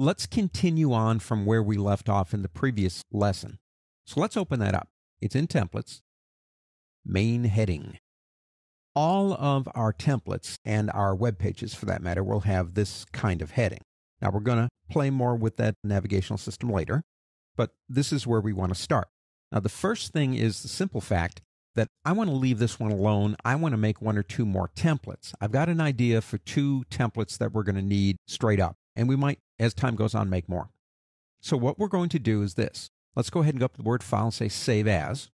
let's continue on from where we left off in the previous lesson. So let's open that up. It's in templates, main heading. All of our templates and our web pages, for that matter, will have this kind of heading. Now, we're going to play more with that navigational system later, but this is where we want to start. Now, the first thing is the simple fact that I want to leave this one alone. I want to make one or two more templates. I've got an idea for two templates that we're going to need straight up, and we might, as time goes on, make more. So, what we're going to do is this. Let's go ahead and go up to the word file and say save as.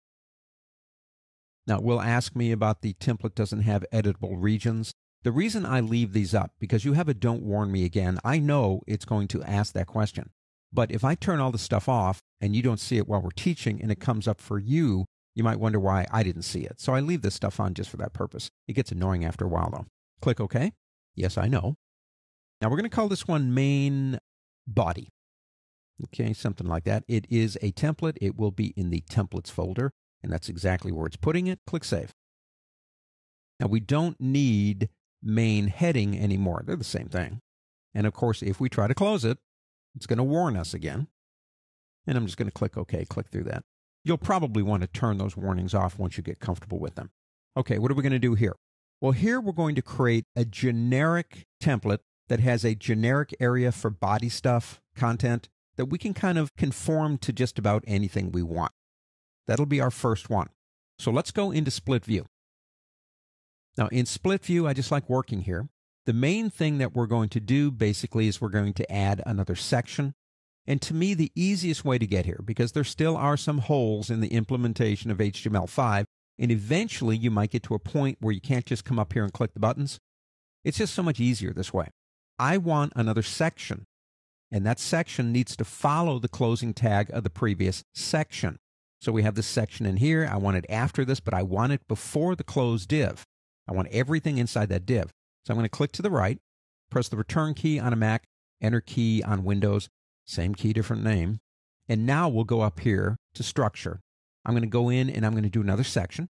Now, it will ask me about the template doesn't have editable regions. The reason I leave these up, because you have a don't warn me again, I know it's going to ask that question. But if I turn all the stuff off and you don't see it while we're teaching and it comes up for you, you might wonder why I didn't see it. So I leave this stuff on just for that purpose. It gets annoying after a while though. Click OK. Yes, I know. Now we're going to call this one main body. Okay, something like that. It is a template. It will be in the templates folder, and that's exactly where it's putting it. Click Save. Now, we don't need main heading anymore. They're the same thing. And of course, if we try to close it, it's going to warn us again. And I'm just going to click OK, click through that. You'll probably want to turn those warnings off once you get comfortable with them. Okay, what are we going to do here? Well, here we're going to create a generic template that has a generic area for body stuff, content, that we can kind of conform to just about anything we want. That'll be our first one. So let's go into split view. Now in split view, I just like working here. The main thing that we're going to do basically is we're going to add another section. And to me, the easiest way to get here, because there still are some holes in the implementation of HTML5, and eventually you might get to a point where you can't just come up here and click the buttons. It's just so much easier this way. I want another section and that section needs to follow the closing tag of the previous section. So we have this section in here. I want it after this, but I want it before the close div. I want everything inside that div. So I'm going to click to the right, press the return key on a Mac, enter key on Windows, same key, different name. And now we'll go up here to structure. I'm going to go in and I'm going to do another section.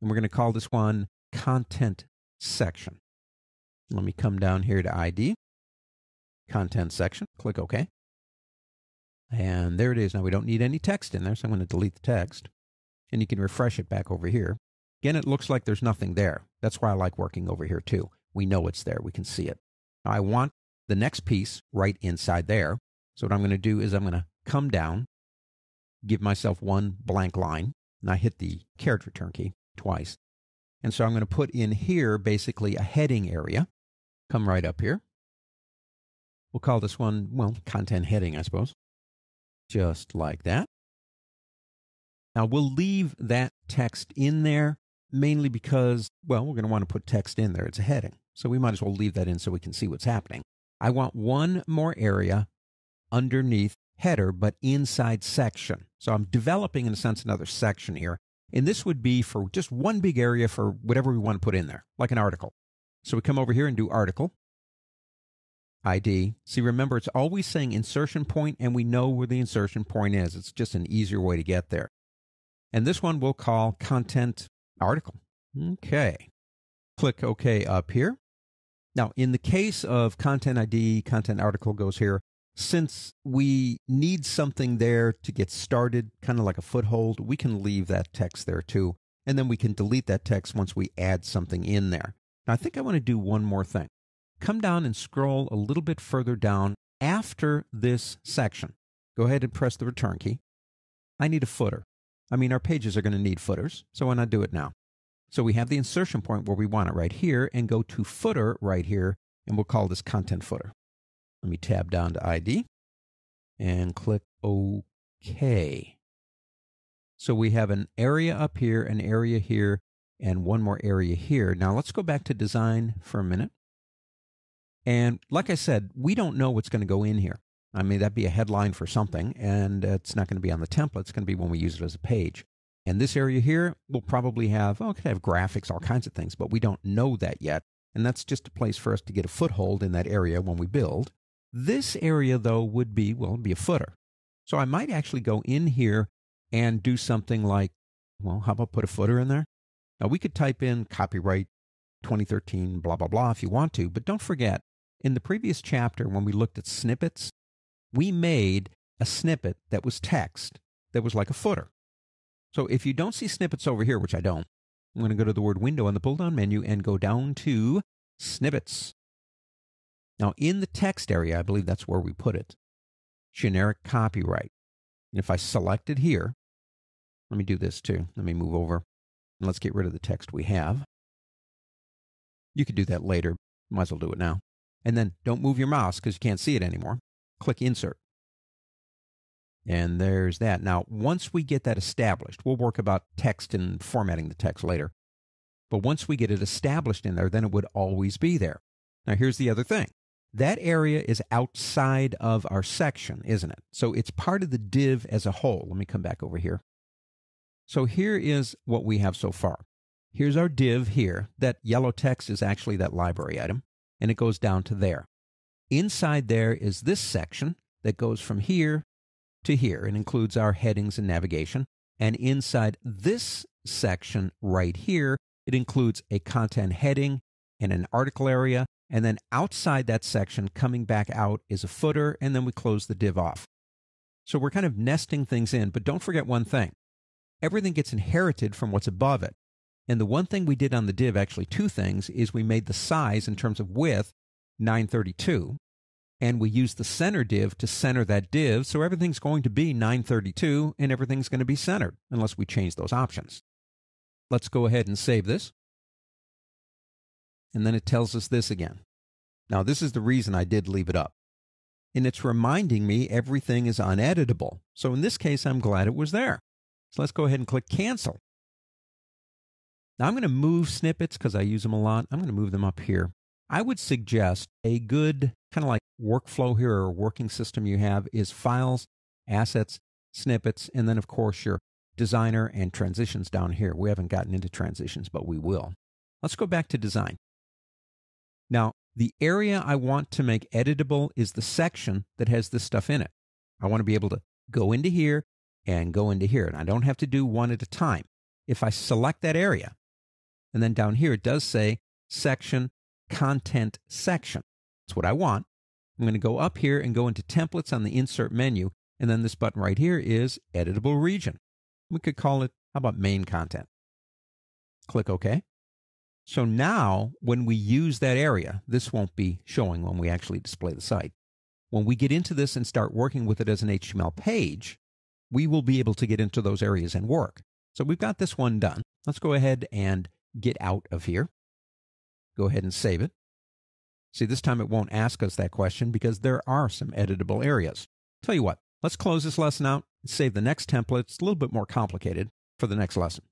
And we're going to call this one content section. Let me come down here to ID content section. Click OK. And there it is. Now we don't need any text in there, so I'm going to delete the text. And you can refresh it back over here. Again, it looks like there's nothing there. That's why I like working over here too. We know it's there. We can see it. I want the next piece right inside there. So what I'm going to do is I'm going to come down, give myself one blank line, and I hit the carriage return key twice. And so I'm going to put in here basically a heading area. Come right up here. We'll call this one, well, content heading, I suppose. Just like that. Now we'll leave that text in there mainly because, well, we're going to want to put text in there. It's a heading. So we might as well leave that in so we can see what's happening. I want one more area underneath header, but inside section. So I'm developing, in a sense, another section here. And this would be for just one big area for whatever we want to put in there, like an article. So we come over here and do article. ID. See, remember, it's always saying insertion point, and we know where the insertion point is. It's just an easier way to get there. And this one we'll call content article. Okay. Click OK up here. Now, in the case of content ID, content article goes here. Since we need something there to get started, kind of like a foothold, we can leave that text there too. And then we can delete that text once we add something in there. Now, I think I want to do one more thing come down and scroll a little bit further down after this section. Go ahead and press the return key. I need a footer. I mean, our pages are going to need footers, so why not do it now? So we have the insertion point where we want it right here and go to footer right here, and we'll call this content footer. Let me tab down to ID and click OK. So we have an area up here, an area here, and one more area here. Now let's go back to design for a minute. And like I said, we don't know what's going to go in here. I mean, that'd be a headline for something, and it's not going to be on the template. It's going to be when we use it as a page. And this area here will probably have, oh, it could have graphics, all kinds of things, but we don't know that yet. And that's just a place for us to get a foothold in that area when we build. This area, though, would be, well, be a footer. So I might actually go in here and do something like, well, how about put a footer in there? Now we could type in copyright 2013, blah, blah, blah, if you want to, but don't forget, in the previous chapter, when we looked at snippets, we made a snippet that was text that was like a footer. So if you don't see snippets over here, which I don't, I'm going to go to the word window on the pull down menu and go down to snippets. Now, in the text area, I believe that's where we put it generic copyright. And if I select it here, let me do this too. Let me move over let's get rid of the text we have. You could do that later. Might as well do it now. And then don't move your mouse because you can't see it anymore. Click Insert. And there's that. Now, once we get that established, we'll work about text and formatting the text later. But once we get it established in there, then it would always be there. Now, here's the other thing that area is outside of our section, isn't it? So it's part of the div as a whole. Let me come back over here. So here is what we have so far. Here's our div here. That yellow text is actually that library item, and it goes down to there. Inside there is this section that goes from here to here and includes our headings and navigation. And inside this section right here, it includes a content heading and an article area. And then outside that section, coming back out is a footer, and then we close the div off. So we're kind of nesting things in, but don't forget one thing everything gets inherited from what's above it. And the one thing we did on the div, actually two things, is we made the size in terms of width 932 and we use the center div to center that div. So everything's going to be 932 and everything's going to be centered unless we change those options. Let's go ahead and save this. And then it tells us this again. Now, this is the reason I did leave it up. And it's reminding me everything is uneditable. So in this case, I'm glad it was there. So let's go ahead and click cancel. Now I'm going to move snippets because I use them a lot. I'm going to move them up here. I would suggest a good kind of like workflow here or working system you have is files, assets, snippets, and then, of course, your designer and transitions down here. We haven't gotten into transitions, but we will. Let's go back to design. Now, the area I want to make editable is the section that has this stuff in it. I want to be able to go into here and go into here, and I don't have to do one at a time. If I select that area, and then down here it does say section content section. That's what I want. I'm going to go up here and go into templates on the insert menu. And then this button right here is editable region. We could call it, how about main content? Click OK. So now when we use that area, this won't be showing when we actually display the site. When we get into this and start working with it as an HTML page, we will be able to get into those areas and work. So we've got this one done. Let's go ahead and get out of here. Go ahead and save it. See, this time it won't ask us that question because there are some editable areas. Tell you what, let's close this lesson out and save the next template. It's a little bit more complicated for the next lesson.